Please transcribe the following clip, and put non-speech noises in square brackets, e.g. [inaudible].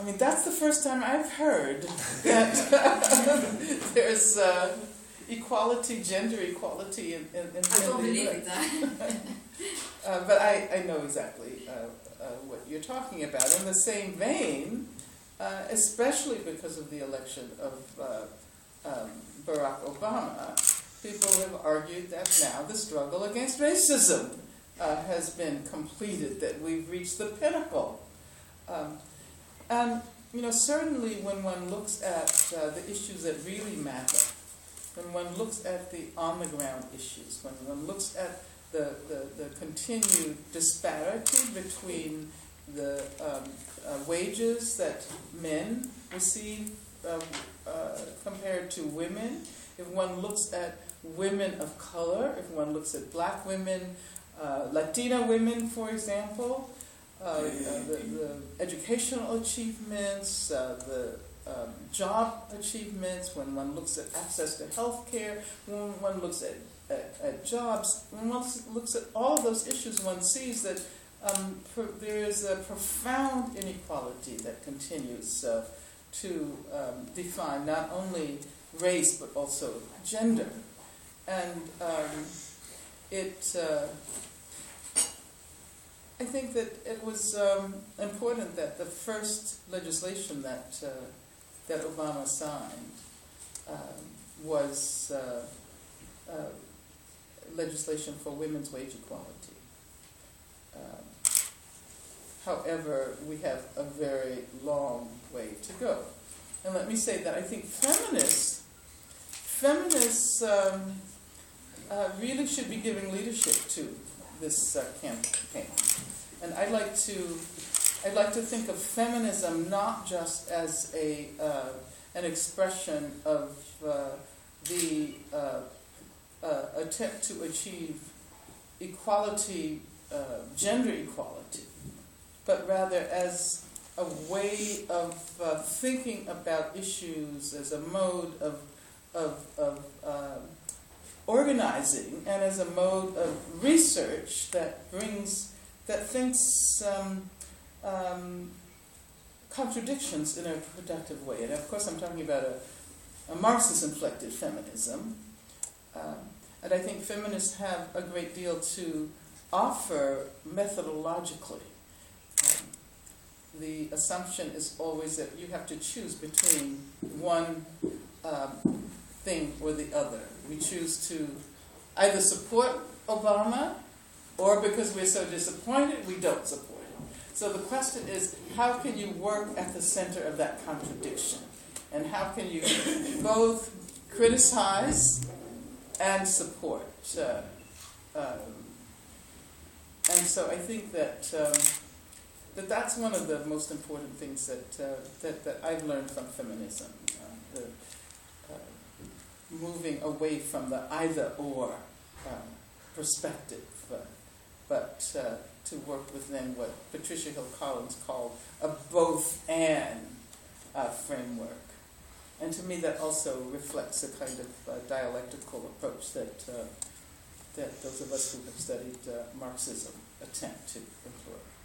I mean, that's the first time I've heard that [laughs] there's uh, equality, gender equality in, in, in I don't believe it. [laughs] uh, but I, I know exactly uh, uh, what you're talking about. In the same vein, uh, especially because of the election of uh, um, Barack Obama, people have argued that now the struggle against racism uh, has been completed, that we've reached the pinnacle. Um, and, you know, certainly when one looks at uh, the issues that really matter, when one looks at the on the ground issues, when one looks at the, the, the continued disparity between the um, uh, wages that men receive uh, uh, compared to women, if one looks at women of color, if one looks at black women, uh, Latina women, for example, uh, the, the, educational achievements, uh, the um, job achievements, when one looks at access to health care, when one looks at, at, at, jobs, when one looks at all those issues, one sees that um, there is a profound inequality that continues uh, to um, define not only race but also gender. And um, it uh, I think that it was um, important that the first legislation that uh, that Obama signed um, was uh, uh, legislation for women's wage equality. Um, however, we have a very long way to go. And let me say that I think feminists, feminists um, uh, really should be giving leadership to this uh, campaign. And I'd like to, I'd like to think of feminism not just as a, uh, an expression of uh, the uh, uh, attempt to achieve equality, uh, gender equality, but rather as a way of thinking about issues as a mode of, of, of organizing and as a mode of research that brings, that thinks um, um, contradictions in a productive way. And of course, I'm talking about a, a Marxist inflected feminism. Um, and I think feminists have a great deal to offer methodologically. Um, the assumption is always that you have to choose between one um, thing or the other. We choose to either support Obama or because we're so disappointed, we don't support him. So the question is how can you work at the center of that contradiction? And how can you both criticize and support? Uh, um, and so I think that, um, that that's one of the most important things that, uh, that, that I've learned from feminism. Uh, the, moving away from the either or um, perspective, uh, but uh, to work within what Patricia Hill Collins called a both and uh, framework. And to me, that also reflects a kind of uh, dialectical approach that, uh, that those of us who have studied uh, Marxism attempt to employ.